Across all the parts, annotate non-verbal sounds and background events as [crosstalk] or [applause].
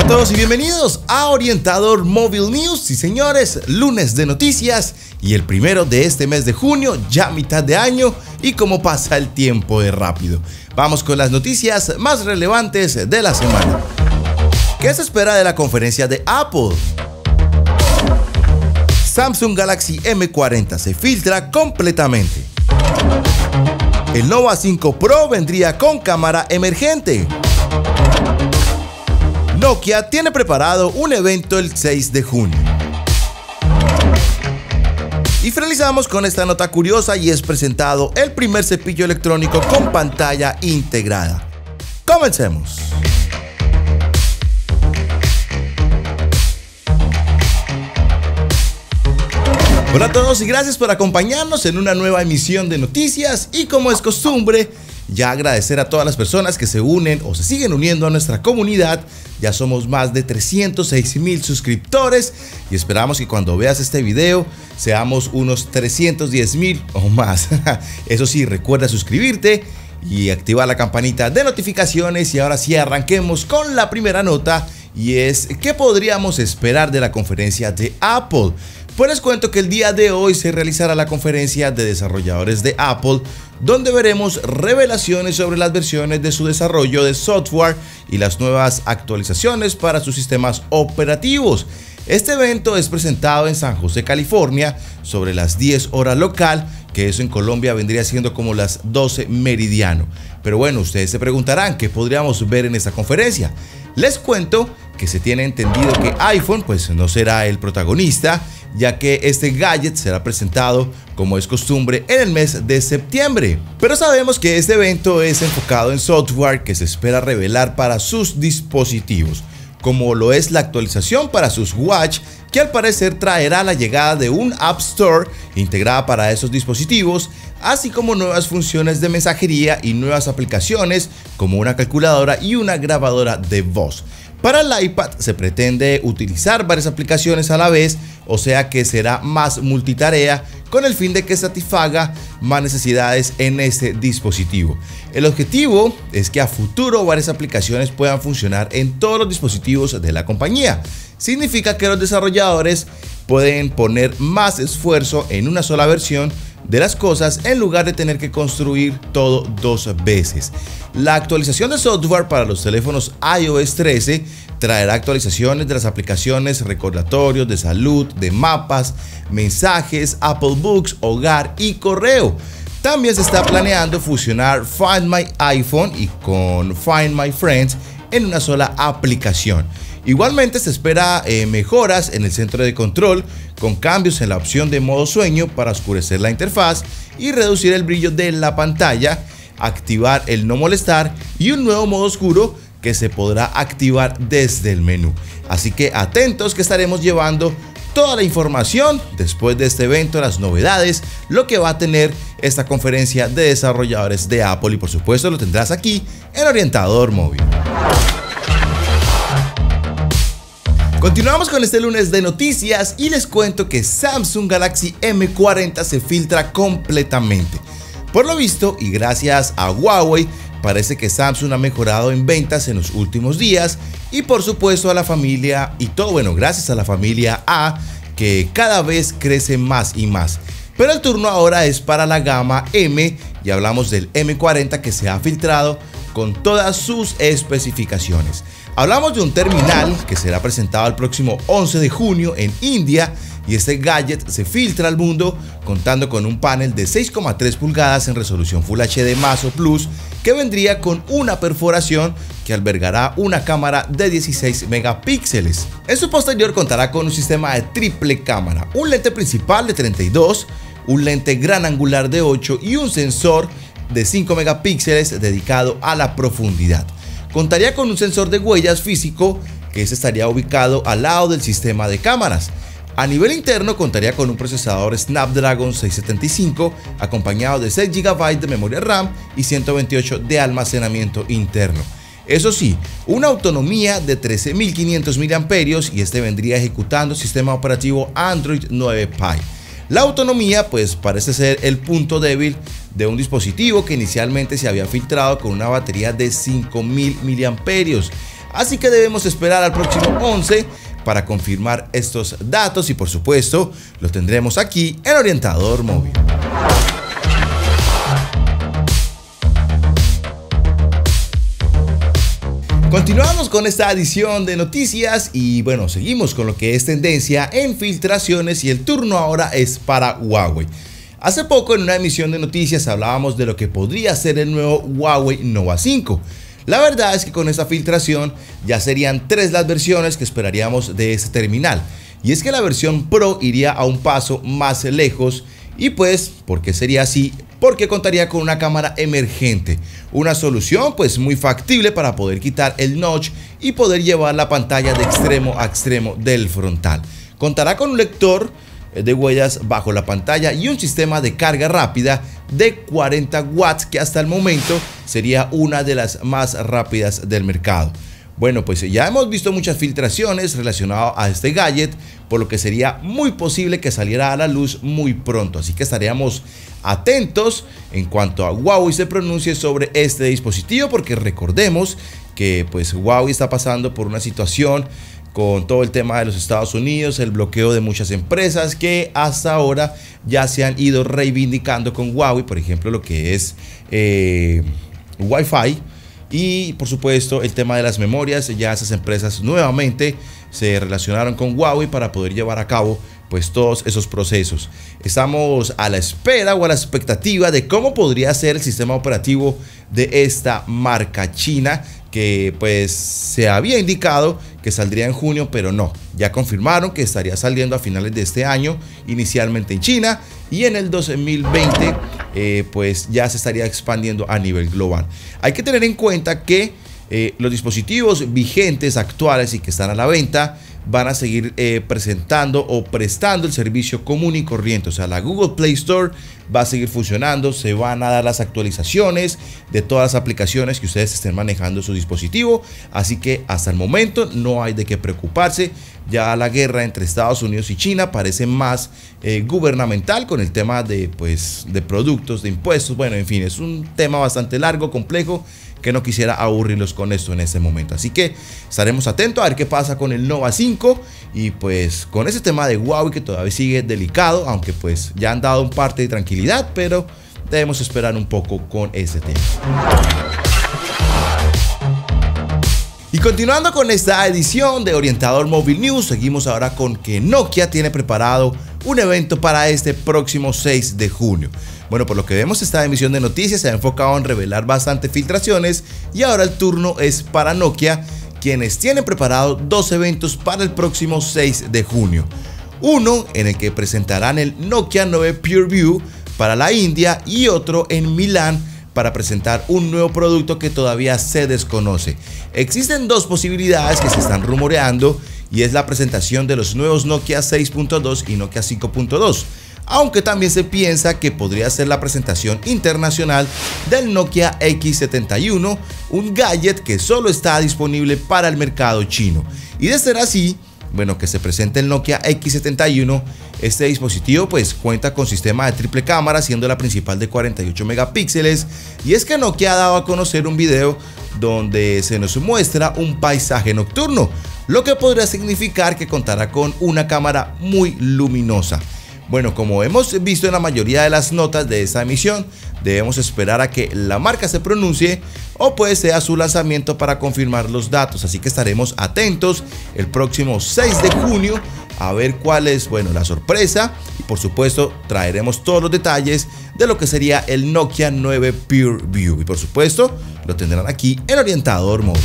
Hola a todos y bienvenidos a Orientador Mobile News. Sí, señores, lunes de noticias y el primero de este mes de junio, ya mitad de año y como pasa el tiempo de rápido. Vamos con las noticias más relevantes de la semana. ¿Qué se espera de la conferencia de Apple? Samsung Galaxy M40 se filtra completamente. El Nova 5 Pro vendría con cámara emergente. Nokia tiene preparado un evento el 6 de junio. Y finalizamos con esta nota curiosa y es presentado el primer cepillo electrónico con pantalla integrada. Comencemos. Hola a todos y gracias por acompañarnos en una nueva emisión de noticias y como es costumbre, ya agradecer a todas las personas que se unen o se siguen uniendo a nuestra comunidad. Ya somos más de 306 mil suscriptores y esperamos que cuando veas este video seamos unos 310 mil o más. [laughs] Eso sí, recuerda suscribirte y activar la campanita de notificaciones y ahora sí arranquemos con la primera nota y es qué podríamos esperar de la conferencia de Apple. Pues les cuento que el día de hoy se realizará la conferencia de desarrolladores de Apple, donde veremos revelaciones sobre las versiones de su desarrollo de software y las nuevas actualizaciones para sus sistemas operativos. Este evento es presentado en San José, California, sobre las 10 horas local, que eso en Colombia vendría siendo como las 12 meridiano. Pero bueno, ustedes se preguntarán qué podríamos ver en esta conferencia. Les cuento que se tiene entendido que iPhone pues no será el protagonista ya que este gadget será presentado como es costumbre en el mes de septiembre. Pero sabemos que este evento es enfocado en software que se espera revelar para sus dispositivos, como lo es la actualización para sus Watch que al parecer traerá la llegada de un App Store integrada para esos dispositivos, así como nuevas funciones de mensajería y nuevas aplicaciones como una calculadora y una grabadora de voz. Para el iPad se pretende utilizar varias aplicaciones a la vez, o sea que será más multitarea con el fin de que satisfaga más necesidades en este dispositivo. El objetivo es que a futuro varias aplicaciones puedan funcionar en todos los dispositivos de la compañía. Significa que los desarrolladores pueden poner más esfuerzo en una sola versión de las cosas en lugar de tener que construir todo dos veces. La actualización de software para los teléfonos iOS 13 traerá actualizaciones de las aplicaciones recordatorios de salud, de mapas, mensajes, Apple Books, hogar y correo. También se está planeando fusionar Find My iPhone y con Find My Friends en una sola aplicación. Igualmente se espera eh, mejoras en el centro de control con cambios en la opción de modo sueño para oscurecer la interfaz y reducir el brillo de la pantalla, activar el no molestar y un nuevo modo oscuro que se podrá activar desde el menú. Así que atentos que estaremos llevando toda la información después de este evento, las novedades, lo que va a tener esta conferencia de desarrolladores de Apple y por supuesto lo tendrás aquí en Orientador Móvil. Continuamos con este lunes de noticias y les cuento que Samsung Galaxy M40 se filtra completamente. Por lo visto y gracias a Huawei, parece que Samsung ha mejorado en ventas en los últimos días y por supuesto a la familia y todo bueno, gracias a la familia A que cada vez crece más y más. Pero el turno ahora es para la gama M y hablamos del M40 que se ha filtrado con todas sus especificaciones. Hablamos de un terminal que será presentado el próximo 11 de junio en India y este gadget se filtra al mundo contando con un panel de 6,3 pulgadas en resolución Full HD más o Plus que vendría con una perforación que albergará una cámara de 16 megapíxeles. En su posterior contará con un sistema de triple cámara, un lente principal de 32, un lente gran angular de 8 y un sensor de 5 megapíxeles dedicado a la profundidad. Contaría con un sensor de huellas físico que se estaría ubicado al lado del sistema de cámaras. A nivel interno contaría con un procesador Snapdragon 675 acompañado de 6 GB de memoria RAM y 128 de almacenamiento interno. Eso sí, una autonomía de 13.500 mAh y este vendría ejecutando sistema operativo Android 9 Pie. La autonomía pues parece ser el punto débil de un dispositivo que inicialmente se había filtrado con una batería de 5000 mAh. Así que debemos esperar al próximo 11 para confirmar estos datos y por supuesto los tendremos aquí en Orientador Móvil. Continuamos con esta edición de noticias y bueno, seguimos con lo que es tendencia en filtraciones y el turno ahora es para Huawei. Hace poco en una emisión de noticias hablábamos de lo que podría ser el nuevo Huawei Nova 5. La verdad es que con esta filtración ya serían tres las versiones que esperaríamos de este terminal. Y es que la versión Pro iría a un paso más lejos y pues, ¿por qué sería así? Porque contaría con una cámara emergente, una solución pues muy factible para poder quitar el notch y poder llevar la pantalla de extremo a extremo del frontal. Contará con un lector eh, de huellas bajo la pantalla y un sistema de carga rápida de 40 watts que hasta el momento sería una de las más rápidas del mercado. Bueno, pues ya hemos visto muchas filtraciones relacionadas a este gadget, por lo que sería muy posible que saliera a la luz muy pronto. Así que estaríamos atentos en cuanto a Huawei se pronuncie sobre este dispositivo, porque recordemos que pues Huawei está pasando por una situación con todo el tema de los Estados Unidos, el bloqueo de muchas empresas que hasta ahora ya se han ido reivindicando con Huawei, por ejemplo lo que es eh, Wi-Fi y por supuesto el tema de las memorias, ya esas empresas nuevamente se relacionaron con Huawei para poder llevar a cabo pues todos esos procesos. Estamos a la espera o a la expectativa de cómo podría ser el sistema operativo de esta marca china que pues se había indicado que saldría en junio, pero no. Ya confirmaron que estaría saliendo a finales de este año, inicialmente en China, y en el 2020 eh, pues ya se estaría expandiendo a nivel global. Hay que tener en cuenta que eh, los dispositivos vigentes actuales y que están a la venta van a seguir eh, presentando o prestando el servicio común y corriente. O sea, la Google Play Store va a seguir funcionando, se van a dar las actualizaciones de todas las aplicaciones que ustedes estén manejando su dispositivo. Así que hasta el momento no hay de qué preocuparse. Ya la guerra entre Estados Unidos y China parece más eh, gubernamental con el tema de, pues, de productos, de impuestos. Bueno, en fin, es un tema bastante largo, complejo que no quisiera aburrirlos con esto en este momento. Así que estaremos atentos a ver qué pasa con el Nova 5 y pues con ese tema de Huawei que todavía sigue delicado, aunque pues ya han dado un parte de tranquilidad, pero debemos esperar un poco con ese tema. Y continuando con esta edición de Orientador Móvil News, seguimos ahora con que Nokia tiene preparado un evento para este próximo 6 de junio. Bueno, por lo que vemos esta emisión de noticias se ha enfocado en revelar bastantes filtraciones y ahora el turno es para Nokia, quienes tienen preparado dos eventos para el próximo 6 de junio. Uno en el que presentarán el Nokia 9 PureView para la India y otro en Milán para presentar un nuevo producto que todavía se desconoce. Existen dos posibilidades que se están rumoreando y es la presentación de los nuevos Nokia 6.2 y Nokia 5.2 aunque también se piensa que podría ser la presentación internacional del Nokia X71, un gadget que solo está disponible para el mercado chino. Y de ser así, bueno, que se presente el Nokia X71, este dispositivo pues cuenta con sistema de triple cámara, siendo la principal de 48 megapíxeles, y es que Nokia ha dado a conocer un video donde se nos muestra un paisaje nocturno, lo que podría significar que contará con una cámara muy luminosa. Bueno, como hemos visto en la mayoría de las notas de esta emisión, debemos esperar a que la marca se pronuncie o pues sea su lanzamiento para confirmar los datos. Así que estaremos atentos el próximo 6 de junio a ver cuál es, bueno, la sorpresa y por supuesto traeremos todos los detalles de lo que sería el Nokia 9 Pure View y por supuesto lo tendrán aquí en Orientador Móvil.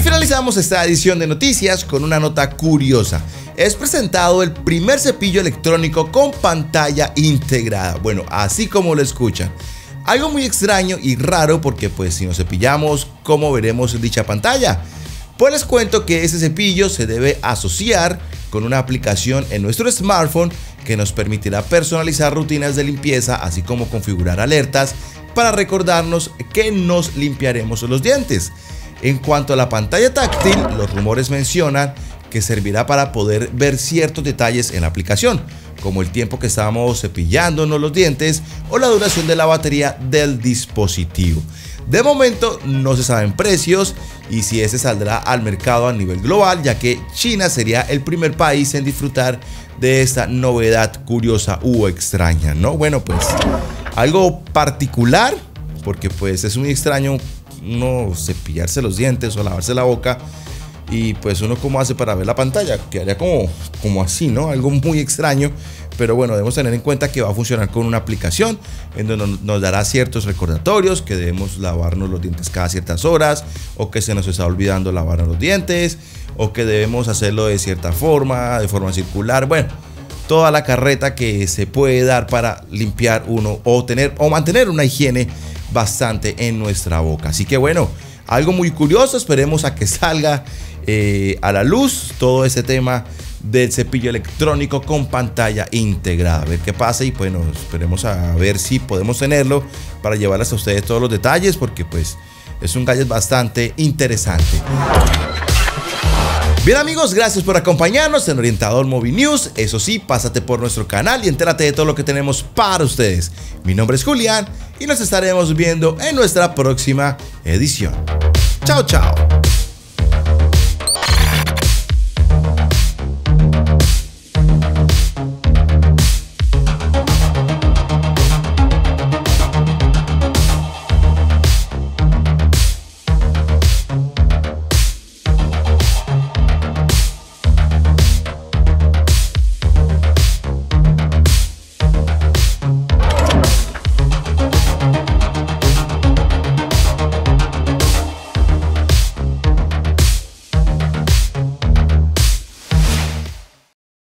Y finalizamos esta edición de noticias con una nota curiosa. Es presentado el primer cepillo electrónico con pantalla integrada. Bueno, así como lo escuchan. Algo muy extraño y raro porque pues si nos cepillamos, ¿cómo veremos dicha pantalla? Pues les cuento que ese cepillo se debe asociar con una aplicación en nuestro smartphone que nos permitirá personalizar rutinas de limpieza así como configurar alertas para recordarnos que nos limpiaremos los dientes. En cuanto a la pantalla táctil, los rumores mencionan que servirá para poder ver ciertos detalles en la aplicación. como el tiempo que estamos cepillándonos los dientes o la duración de la batería del dispositivo. De momento no se saben precios y si ese saldrá al mercado a nivel global, ya que China sería el primer país en disfrutar de esta novedad curiosa u extraña, ¿no? Bueno, pues algo particular, porque pues es muy extraño uno cepillarse los dientes o lavarse la boca y pues uno cómo hace para ver la pantalla, quedaría como, como así, ¿no? Algo muy extraño, pero bueno, debemos tener en cuenta que va a funcionar con una aplicación en donde nos dará ciertos recordatorios, que debemos lavarnos los dientes cada ciertas horas, o que se nos está olvidando lavarnos los dientes, o que debemos hacerlo de cierta forma, de forma circular, bueno, toda la carreta que se puede dar para limpiar uno o tener o mantener una higiene bastante en nuestra boca. Así que bueno, algo muy curioso, esperemos a que salga eh, a la luz todo ese tema del cepillo electrónico con pantalla integrada. A ver qué pasa y bueno, esperemos a ver si podemos tenerlo para llevarles a ustedes todos los detalles porque pues es un gadget bastante interesante. Bien amigos, gracias por acompañarnos en Orientador Movie News. Eso sí, pásate por nuestro canal y entérate de todo lo que tenemos para ustedes. Mi nombre es Julián y nos estaremos viendo en nuestra próxima edición. Chao, chao.